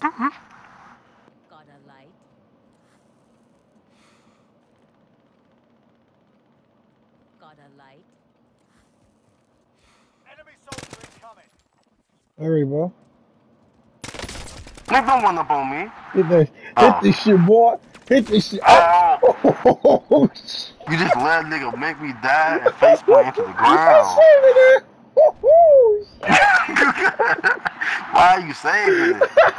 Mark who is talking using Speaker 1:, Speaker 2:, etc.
Speaker 1: Got a light. Got a light.
Speaker 2: Enemy soldier incoming.
Speaker 3: Hurry, bro.
Speaker 4: Nigga, don't up on me.
Speaker 3: Hit the, Hit this oh. shit, boy. Hit this shit.
Speaker 4: Oh,
Speaker 3: Oh,
Speaker 4: you just let a nigga make me die and face plant into the ground. Why are you saving it?